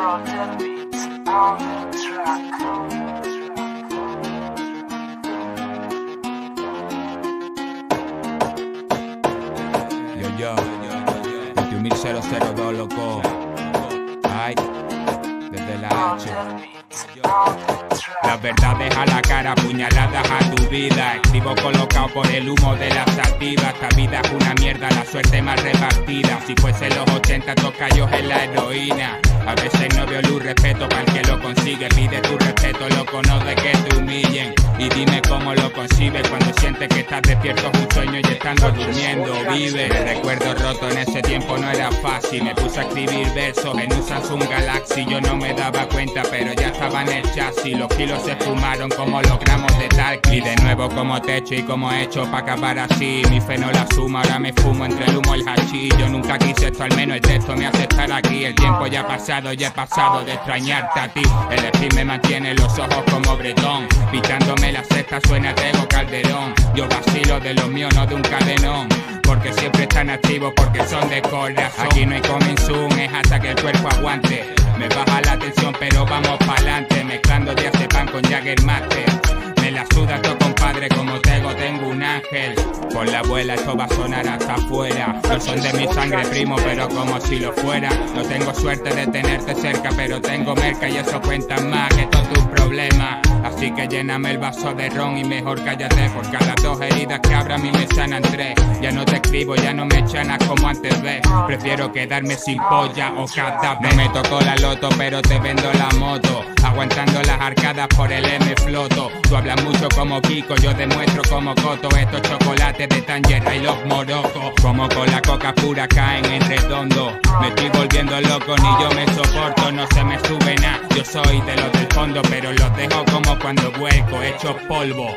Rotten beats on the track. Yo, yo, 21002, loco. Ay, desde la H. Rotten beats on the track. Las verdades a la cara, puñaladas a tu vida. Escribo colocado por el humo de la sativa. Esta vida es una mierda, la suerte más repartida. Si fuese los 80, toca yo en la heroína. A veces no veo luz, respeto para el que lo consigue. Pide tu respeto, loco, no que te humillen. Y dime cómo lo concibes cuando sientes que estás despierto es estando durmiendo vive. Recuerdo roto en ese tiempo no era fácil. Me puse a escribir versos en un Samsung Galaxy. Yo no me daba cuenta, pero ya estaba en el chasis. Los kilos se fumaron como los gramos de tal. Y de nuevo como techo y como he hecho para acabar así. Mi fe no la suma, ahora me fumo entre el humo y el hachís. Yo nunca quise esto, al menos el texto me hace estar aquí. El tiempo ya ha pasado, ya he pasado de extrañarte a ti. El espíritu me mantiene los ojos como bretón. Picándome la cesta suena Tego Calderón. Yo vacilo de lo mío, no de un Porque siempre están activos, porque son de corazón. Aquí no hay coming es hasta que el cuerpo aguante. Me baja la tensión, pero vamos pa'lante. Mezclando pan con Jaggermaster. Me la suda todo como Tego tengo un ángel. Por la abuela esto va a sonar hasta afuera. No son de mi sangre, primo, pero como si lo fuera. No tengo suerte de tenerte cerca, pero tengo merca y eso cuenta más que todos tus problemas. Así que lléname el vaso de ron y mejor cállate, porque a las dos heridas que abra a mí me sanan tres. Ya no te escribo, ya no me chanas como antes ves. Prefiero quedarme sin polla o cadáver. No me tocó la loto, pero te vendo la moto. Aguantando las arcadas por el M floto. Tú hablas mucho como Kiko, yo demuestro como Coto. Estos chocolates de Tangera y los morocos. Como con la coca pura caen en redondo. Me estoy volviendo loco, ni yo me soporto, no se me sube nada. Yo soy de los del fondo, pero los dejo como cuando vuelco, hecho polvo.